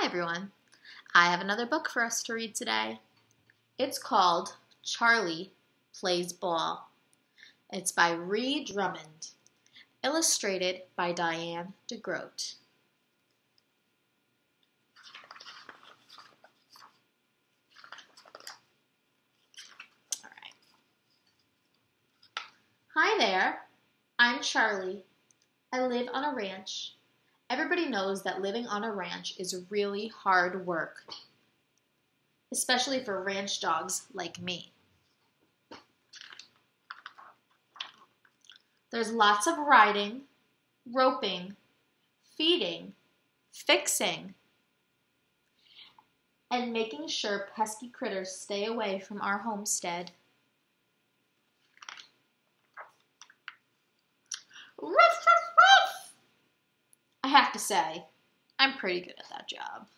Hi, everyone. I have another book for us to read today. It's called Charlie Plays Ball. It's by Ree Drummond, illustrated by Diane DeGroat. All right. Hi there. I'm Charlie. I live on a ranch Everybody knows that living on a ranch is really hard work, especially for ranch dogs like me. There's lots of riding, roping, feeding, fixing, and making sure pesky critters stay away from our homestead. I have to say, I'm pretty good at that job.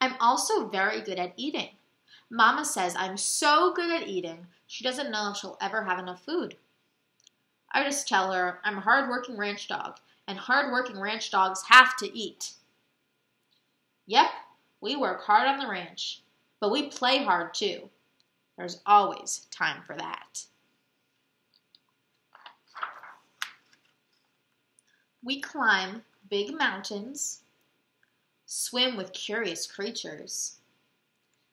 I'm also very good at eating. Mama says I'm so good at eating, she doesn't know if she'll ever have enough food. I just tell her I'm a hard-working ranch dog, and hard-working ranch dogs have to eat. Yep, we work hard on the ranch, but we play hard too. There's always time for that. We climb big mountains, swim with curious creatures,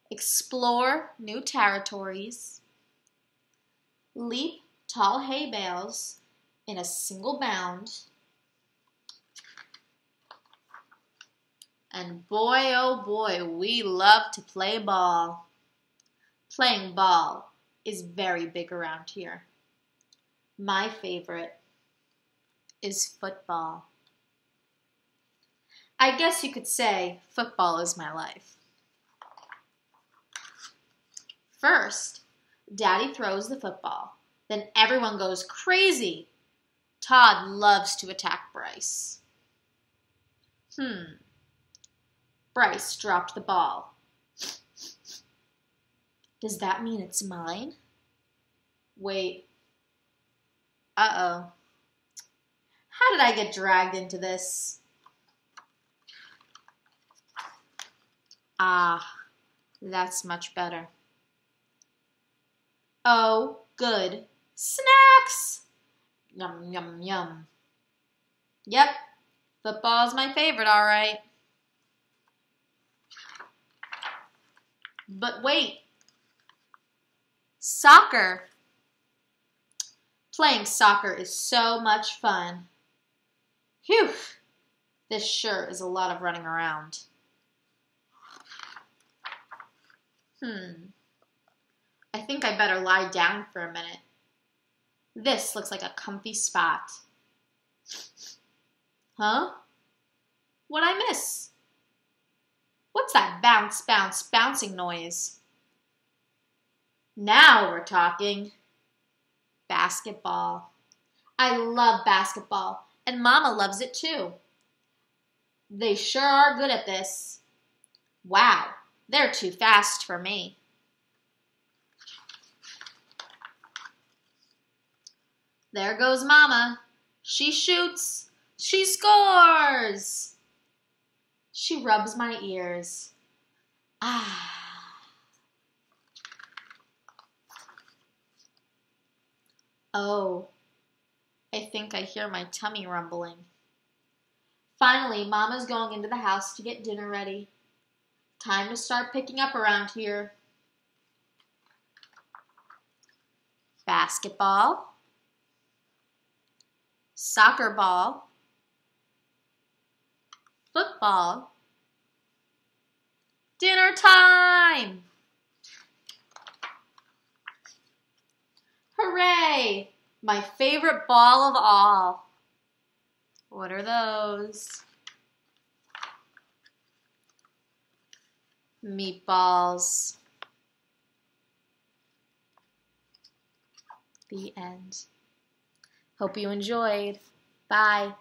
explore new territories, leap tall hay bales in a single bound, and boy oh boy, we love to play ball. Playing ball is very big around here. My favorite is football. I guess you could say football is my life. First, Daddy throws the football. Then everyone goes crazy. Todd loves to attack Bryce. Hmm. Bryce dropped the ball. Does that mean it's mine? Wait. Uh-oh. How did I get dragged into this? Ah, that's much better. Oh, good. Snacks! Yum, yum, yum. Yep, football's my favorite, all right. But wait. Soccer. Playing soccer is so much fun. Phew! This sure is a lot of running around. Hmm. I think I better lie down for a minute. This looks like a comfy spot. Huh? What'd I miss? What's that bounce, bounce, bouncing noise? Now we're talking. Basketball. I love basketball and Mama loves it too. They sure are good at this. Wow, they're too fast for me. There goes Mama. She shoots. She scores. She rubs my ears. Ah. Oh, think I hear my tummy rumbling. Finally, Mama's going into the house to get dinner ready. Time to start picking up around here. Basketball. Soccer ball. Football. Dinner time! Hooray! My favorite ball of all. What are those? Meatballs. The end. Hope you enjoyed. Bye.